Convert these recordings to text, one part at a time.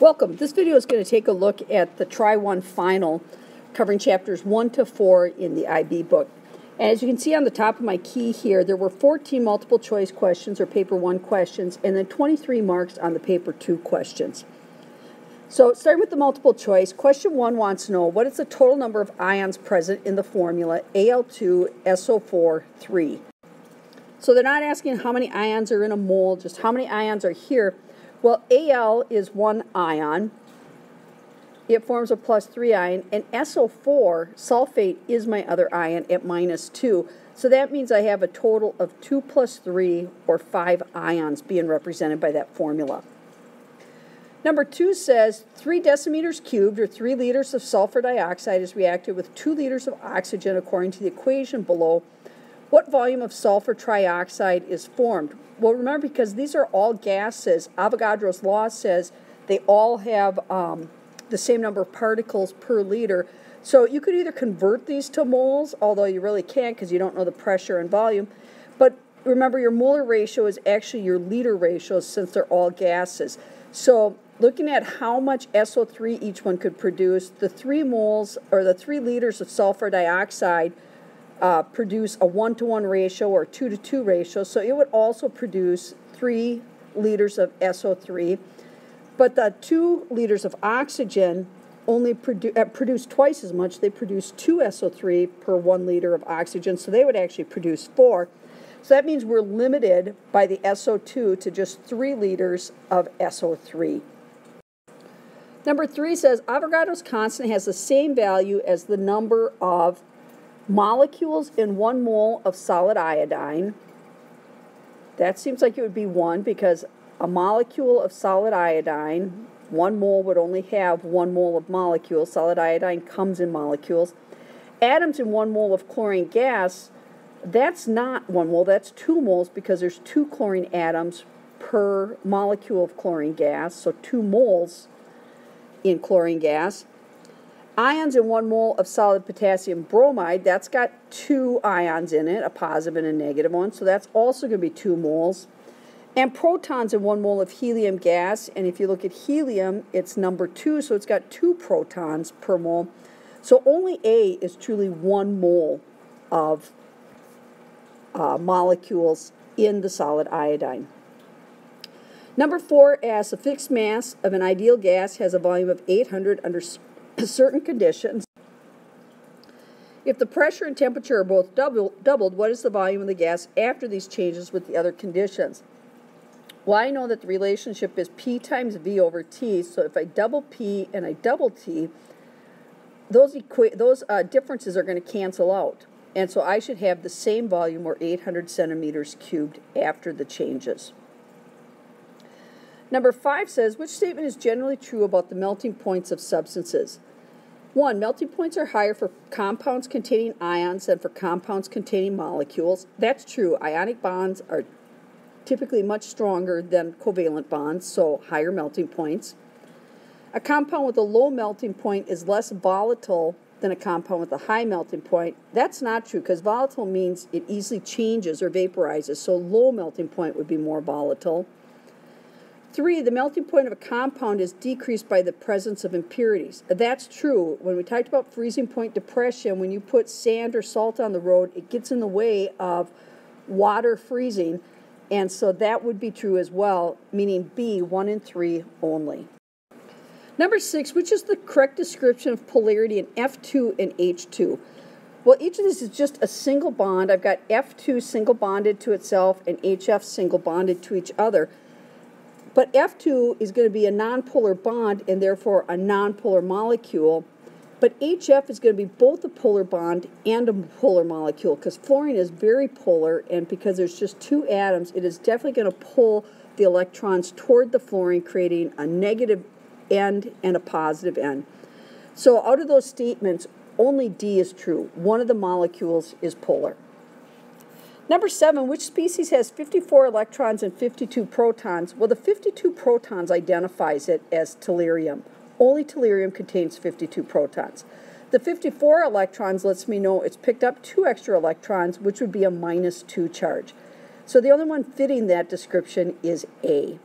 Welcome. This video is going to take a look at the Tri 1 final covering chapters 1 to 4 in the IB book. And as you can see on the top of my key here, there were 14 multiple choice questions or paper 1 questions and then 23 marks on the paper 2 questions. So starting with the multiple choice, question 1 wants to know what is the total number of ions present in the formula Al2SO4 3. So they're not asking how many ions are in a mole, just how many ions are here. Well, Al is one ion. It forms a plus 3 ion, and SO4, sulfate, is my other ion at minus 2. So that means I have a total of 2 plus 3, or 5 ions being represented by that formula. Number 2 says 3 decimeters cubed, or 3 liters of sulfur dioxide, is reacted with 2 liters of oxygen according to the equation below. What volume of sulfur trioxide is formed? Well, remember, because these are all gases, Avogadro's law says they all have um, the same number of particles per liter. So you could either convert these to moles, although you really can't because you don't know the pressure and volume. But remember, your molar ratio is actually your liter ratio since they're all gases. So looking at how much SO3 each one could produce, the three moles or the three liters of sulfur dioxide uh, produce a one-to-one ratio or two-to-two ratio, so it would also produce three liters of SO3. But the two liters of oxygen only produ uh, produce twice as much. They produce two SO3 per one liter of oxygen, so they would actually produce four. So that means we're limited by the SO2 to just three liters of SO3. Number three says Avogadro's constant has the same value as the number of molecules in one mole of solid iodine. That seems like it would be one because a molecule of solid iodine, one mole would only have one mole of molecules. Solid iodine comes in molecules. Atoms in one mole of chlorine gas, that's not one mole, that's two moles because there's two chlorine atoms per molecule of chlorine gas, so two moles in chlorine gas. Ions in one mole of solid potassium bromide, that's got two ions in it, a positive and a negative one, so that's also going to be two moles. And protons in one mole of helium gas, and if you look at helium, it's number two, so it's got two protons per mole. So only A is truly one mole of uh, molecules in the solid iodine. Number four asks a fixed mass of an ideal gas has a volume of 800 under certain conditions. If the pressure and temperature are both double, doubled, what is the volume of the gas after these changes with the other conditions? Well, I know that the relationship is P times V over T, so if I double P and I double T, those, those uh, differences are going to cancel out. And so I should have the same volume or 800 centimeters cubed after the changes. Number five says, which statement is generally true about the melting points of substances? One, melting points are higher for compounds containing ions than for compounds containing molecules. That's true. Ionic bonds are typically much stronger than covalent bonds, so higher melting points. A compound with a low melting point is less volatile than a compound with a high melting point. That's not true because volatile means it easily changes or vaporizes, so low melting point would be more volatile. Three, the melting point of a compound is decreased by the presence of impurities. That's true. When we talked about freezing point depression, when you put sand or salt on the road, it gets in the way of water freezing. And so that would be true as well, meaning B, 1 and 3 only. Number six, which is the correct description of polarity in F2 and H2? Well, each of these is just a single bond. I've got F2 single bonded to itself and HF single bonded to each other. But F2 is going to be a nonpolar bond and therefore a nonpolar molecule. But HF is going to be both a polar bond and a polar molecule because fluorine is very polar, and because there's just two atoms, it is definitely going to pull the electrons toward the fluorine, creating a negative end and a positive end. So, out of those statements, only D is true. One of the molecules is polar. Number seven, which species has 54 electrons and 52 protons? Well, the 52 protons identifies it as tellurium. Only tellurium contains 52 protons. The 54 electrons lets me know it's picked up two extra electrons, which would be a minus 2 charge. So the only one fitting that description is A.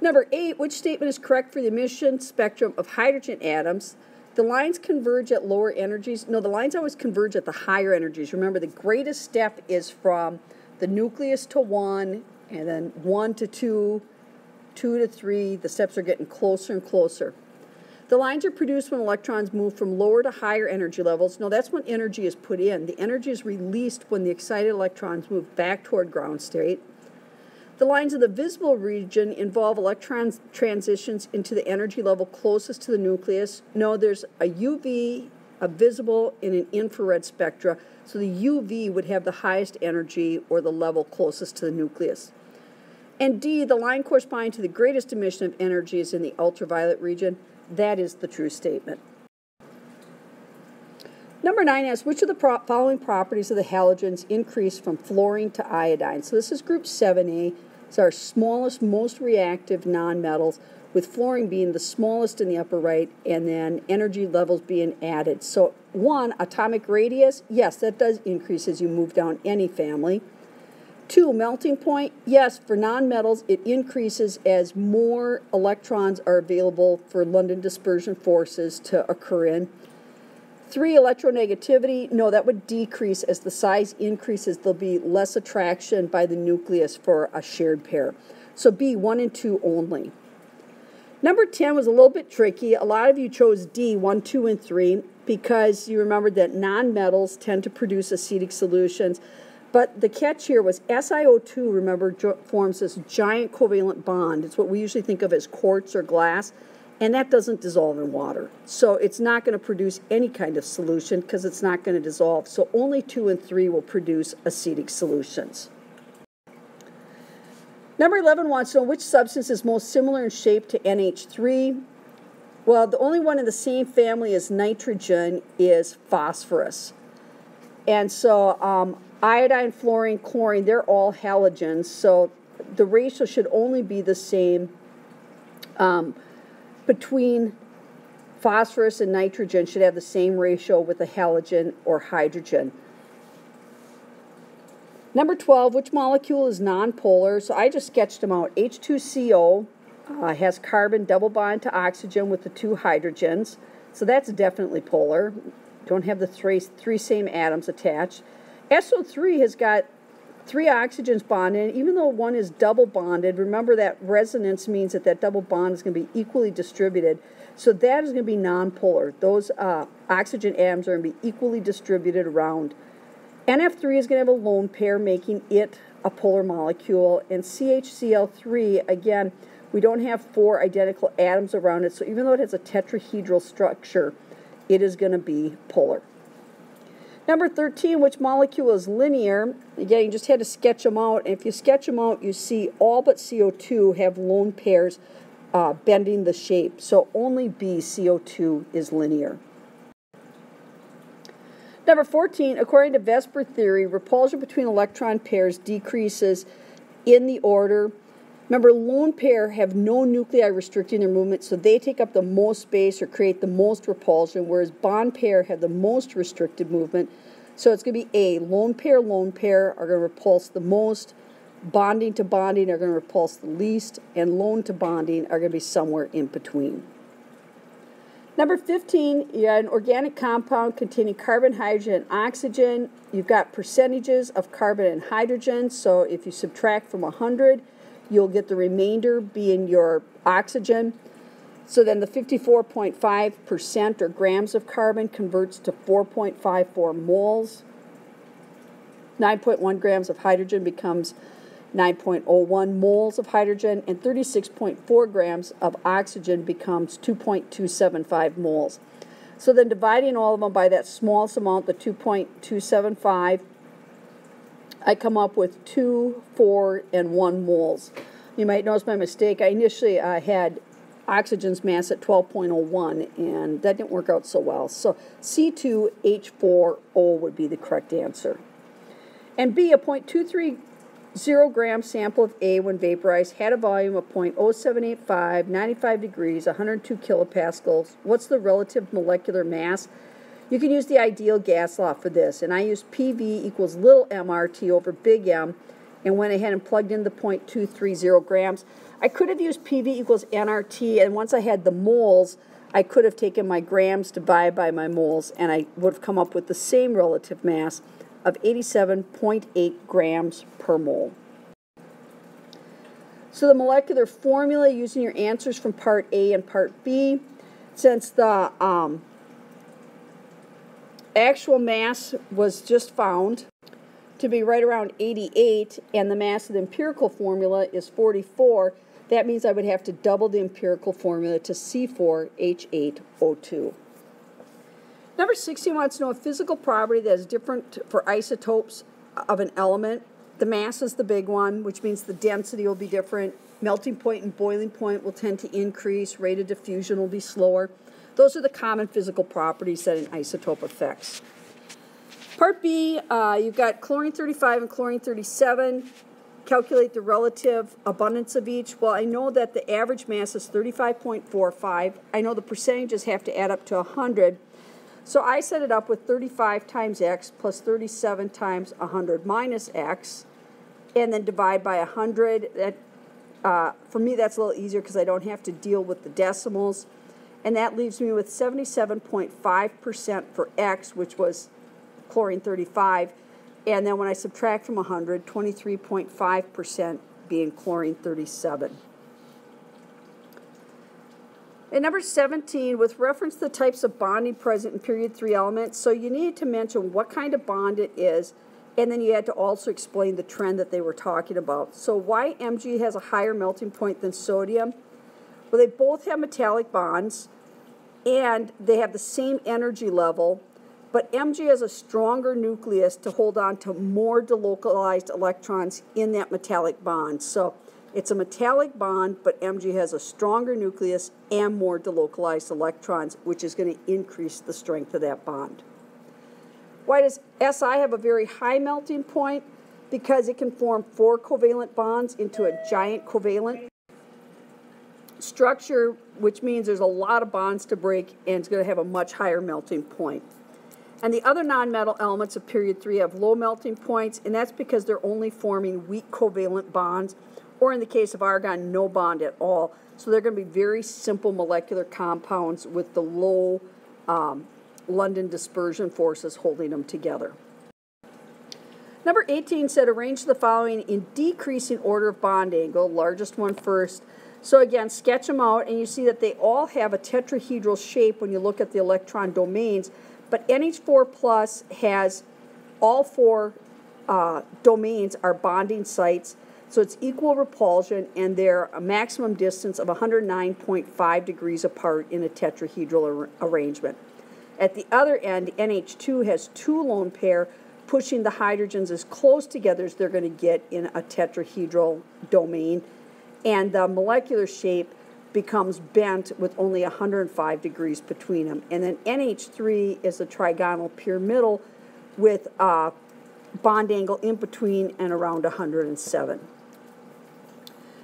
Number eight, which statement is correct for the emission spectrum of hydrogen atoms? The lines converge at lower energies. No, the lines always converge at the higher energies. Remember, the greatest step is from the nucleus to one, and then one to two, two to three. The steps are getting closer and closer. The lines are produced when electrons move from lower to higher energy levels. No, that's when energy is put in. The energy is released when the excited electrons move back toward ground state. The lines of the visible region involve electron transitions into the energy level closest to the nucleus. No, there's a UV, a visible, and an infrared spectra. So the UV would have the highest energy or the level closest to the nucleus. And D, the line corresponding to the greatest emission of energy is in the ultraviolet region. That is the true statement. Number nine asks, which of the pro following properties of the halogens increase from fluorine to iodine? So this is group 7A. It's our smallest, most reactive nonmetals, with fluorine being the smallest in the upper right, and then energy levels being added. So one, atomic radius, yes, that does increase as you move down any family. Two, melting point, yes, for nonmetals, it increases as more electrons are available for London dispersion forces to occur in. Three, electronegativity. No, that would decrease as the size increases. There'll be less attraction by the nucleus for a shared pair. So B, one and two only. Number 10 was a little bit tricky. A lot of you chose D, 1, 2, and 3, because you remembered that nonmetals tend to produce acidic solutions. But the catch here was SiO2, remember, forms this giant covalent bond. It's what we usually think of as quartz or glass and that doesn't dissolve in water. So it's not going to produce any kind of solution because it's not going to dissolve. So only 2 and 3 will produce acidic solutions. Number 11 wants to know which substance is most similar in shape to NH3. Well, the only one in the same family as nitrogen is phosphorus. And so um, iodine, fluorine, chlorine, they're all halogens. So the ratio should only be the same um, between phosphorus and nitrogen should have the same ratio with a halogen or hydrogen. Number 12, which molecule is nonpolar? So I just sketched them out. H2CO uh, has carbon double bond to oxygen with the two hydrogens. So that's definitely polar. Don't have the three, three same atoms attached. SO3 has got three oxygens bonded, even though one is double bonded, remember that resonance means that that double bond is going to be equally distributed. So that is going to be nonpolar. Those uh, oxygen atoms are going to be equally distributed around. NF3 is going to have a lone pair, making it a polar molecule. And CHCl3, again, we don't have four identical atoms around it, so even though it has a tetrahedral structure, it is going to be polar. Number 13, which molecule is linear? Again, you just had to sketch them out. And if you sketch them out, you see all but CO2 have lone pairs uh, bending the shape. So only B, CO2, is linear. Number 14, according to VSEPR theory, repulsion between electron pairs decreases in the order. Remember, lone pair have no nuclei restricting their movement, so they take up the most space or create the most repulsion, whereas bond pair have the most restricted movement. So it's going to be A, lone pair, lone pair are going to repulse the most, bonding to bonding are going to repulse the least, and lone to bonding are going to be somewhere in between. Number 15, you got an organic compound containing carbon, hydrogen, and oxygen. You've got percentages of carbon and hydrogen, so if you subtract from 100, You'll get the remainder being your oxygen. So then the 54.5% or grams of carbon converts to 4.54 moles. 9.1 grams of hydrogen becomes 9.01 moles of hydrogen, and 36.4 grams of oxygen becomes 2.275 moles. So then dividing all of them by that smallest amount, the 2.275, I come up with 2, 4, and 1 moles. You might notice my mistake. I initially uh, had oxygen's mass at 12.01, and that didn't work out so well. So C2H4O would be the correct answer. And B, a 0.230 gram sample of A when vaporized had a volume of 0.0785, 95 degrees, 102 kilopascals. What's the relative molecular mass? You can use the ideal gas law for this, and I use PV equals little mRT over big M, and went ahead and plugged in the 0.230 grams. I could have used PV equals nRT, and once I had the moles, I could have taken my grams divided by my moles, and I would have come up with the same relative mass of 87.8 grams per mole. So the molecular formula using your answers from part A and part B, since the um, actual mass was just found to be right around 88 and the mass of the empirical formula is 44, that means I would have to double the empirical formula to C4H8O2. Number 16 wants to know a physical property that is different for isotopes of an element. The mass is the big one, which means the density will be different. Melting point and boiling point will tend to increase. Rate of diffusion will be slower. Those are the common physical properties that an isotope affects. Part B, uh, you've got chlorine 35 and chlorine 37. Calculate the relative abundance of each. Well, I know that the average mass is 35.45. I know the percentages have to add up to 100. So I set it up with 35 times x plus 37 times 100 minus x, and then divide by 100. That, uh, for me, that's a little easier because I don't have to deal with the decimals. And that leaves me with 77.5% for x, which was chlorine 35. And then when I subtract from 100, 23.5% being chlorine 37. And number 17, with reference to the types of bonding present in period 3 elements, so you need to mention what kind of bond it is, and then you had to also explain the trend that they were talking about. So why Mg has a higher melting point than sodium? Well, they both have metallic bonds, and they have the same energy level, but Mg has a stronger nucleus to hold on to more delocalized electrons in that metallic bond. So it's a metallic bond, but Mg has a stronger nucleus and more delocalized electrons, which is going to increase the strength of that bond. Why does Si have a very high melting point? Because it can form four covalent bonds into a giant covalent structure, which means there's a lot of bonds to break and it's going to have a much higher melting point. And the other nonmetal elements of period 3 have low melting points, and that's because they're only forming weak covalent bonds or in the case of argon, no bond at all. So they're going to be very simple molecular compounds with the low um, London dispersion forces holding them together. Number 18 said arrange the following in decreasing order of bond angle, largest one first. So again, sketch them out, and you see that they all have a tetrahedral shape when you look at the electron domains, but NH4 plus has all four uh, domains are bonding sites, so it's equal repulsion, and they're a maximum distance of 109.5 degrees apart in a tetrahedral ar arrangement. At the other end, NH2 has two lone pair, pushing the hydrogens as close together as they're going to get in a tetrahedral domain, and the molecular shape becomes bent with only 105 degrees between them. And then NH3 is a trigonal pyramidal with a bond angle in between and around 107.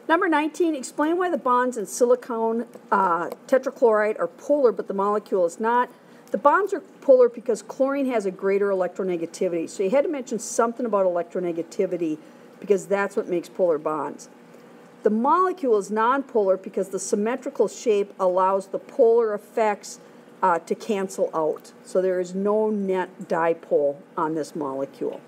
Number 19, explain why the bonds in silicon uh, tetrachloride are polar but the molecule is not. The bonds are polar because chlorine has a greater electronegativity. So you had to mention something about electronegativity because that's what makes polar bonds. The molecule is nonpolar because the symmetrical shape allows the polar effects uh, to cancel out. So there is no net dipole on this molecule.